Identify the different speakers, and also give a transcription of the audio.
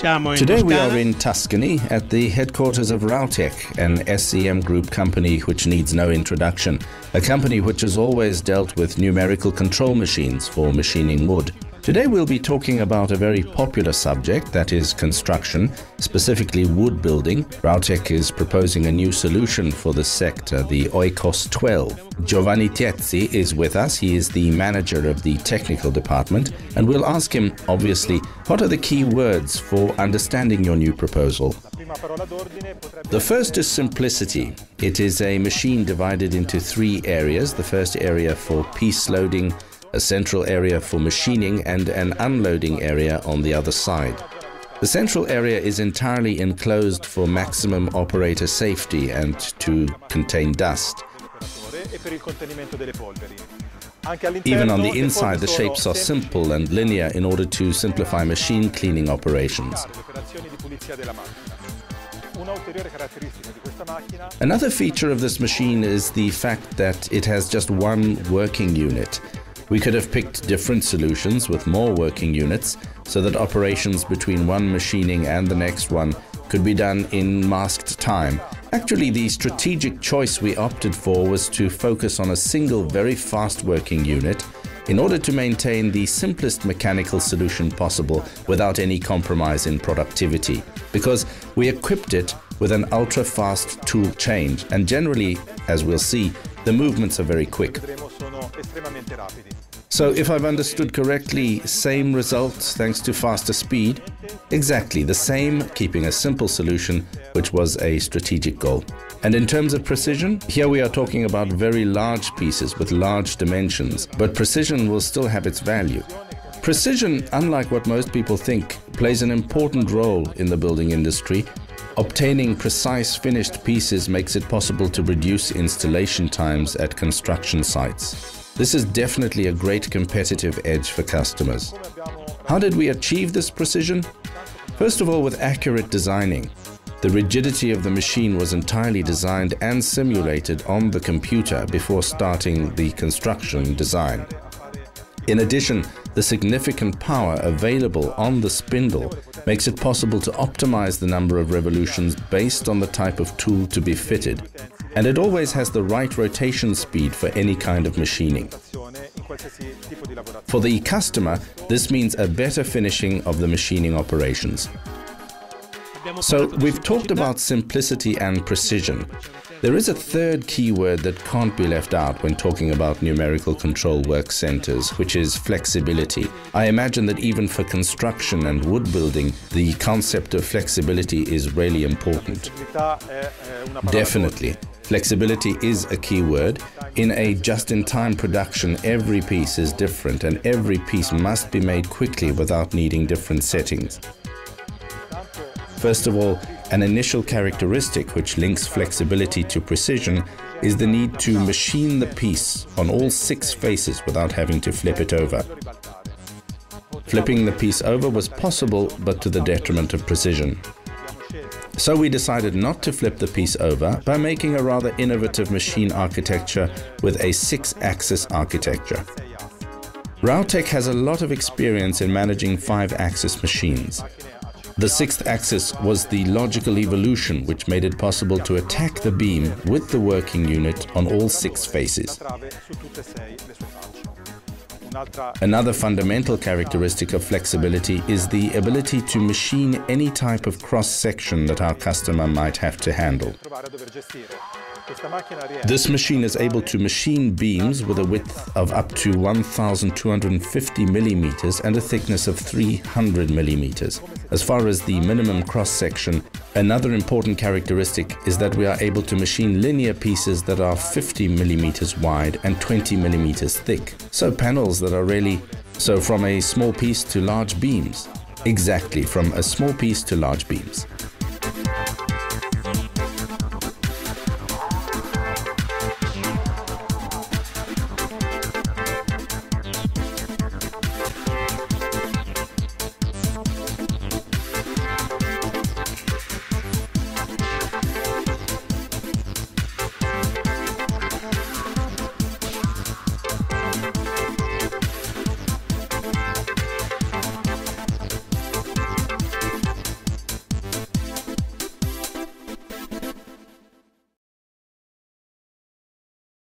Speaker 1: Today we are in Tuscany at the headquarters of Routech, an SCM group company which needs no introduction. A company which has always dealt with numerical control machines for machining wood. Today we'll be talking about a very popular subject that is construction, specifically wood building. Routech is proposing a new solution for the sector, the Oikos 12. Giovanni Tiezzi is with us. He is the manager of the technical department, and we'll ask him, obviously, what are the key words for understanding your new proposal? The first is simplicity. It is a machine divided into three areas. The first area for piece loading, a central area for machining, and an unloading area on the other side. The central area is entirely enclosed for maximum operator safety and to contain dust. Even on the inside, the shapes are simple and linear in order to simplify machine cleaning operations. Another feature of this machine is the fact that it has just one working unit. We could have picked different solutions with more working units so that operations between one machining and the next one could be done in masked time. Actually, the strategic choice we opted for was to focus on a single very fast working unit in order to maintain the simplest mechanical solution possible without any compromise in productivity. Because we equipped it with an ultra fast tool change, and generally, as we'll see, the movements are very quick. So, if I've understood correctly, same results thanks to faster speed? Exactly the same, keeping a simple solution, which was a strategic goal. And in terms of precision, here we are talking about very large pieces with large dimensions, but precision will still have its value. Precision, unlike what most people think, plays an important role in the building industry. Obtaining precise finished pieces makes it possible to reduce installation times at construction sites. This is definitely a great competitive edge for customers. How did we achieve this precision? First of all, with accurate designing. The rigidity of the machine was entirely designed and simulated on the computer before starting the construction design. In addition, the significant power available on the spindle makes it possible to optimize the number of revolutions based on the type of tool to be fitted. And it always has the right rotation speed for any kind of machining. For the customer, this means a better finishing of the machining operations. So we've talked about simplicity and precision. There is a third keyword that can't be left out when talking about numerical control work centers, which is flexibility. I imagine that even for construction and wood building, the concept of flexibility is really important. Definitely. Flexibility is a key word. In a just-in-time production, every piece is different and every piece must be made quickly without needing different settings. First of all, an initial characteristic which links flexibility to precision is the need to machine the piece on all six faces without having to flip it over. Flipping the piece over was possible, but to the detriment of precision. So we decided not to flip the piece over by making a rather innovative machine architecture with a six-axis architecture. Routech has a lot of experience in managing five-axis machines. The sixth axis was the logical evolution which made it possible to attack the beam with the working unit on all six faces. Another fundamental characteristic of flexibility is the ability to machine any type of cross-section that our customer might have to handle. This machine is able to machine beams with a width of up to 1250 millimeters and a thickness of 300 millimeters. As far as the minimum cross-section, another important characteristic is that we are able to machine linear pieces that are 50 millimeters wide and 20 millimeters thick. So panels that are really so from a small piece to large beams. Exactly, from a small piece to large beams.